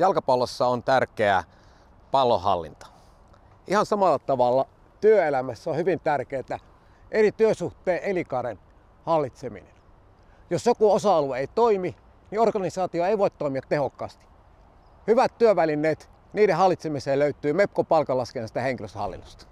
jalkapallossa on tärkeää pallohallinta. Ihan samalla tavalla työelämässä on hyvin tärkeää eri työsuhteen elikaaren hallitseminen. Jos joku osa-alue ei toimi, niin organisaatio ei voi toimia tehokkaasti. Hyvät työvälineet, niiden hallitsemiseen löytyy MEPKO palkanlaskennasta henkilöstöhallinnosta.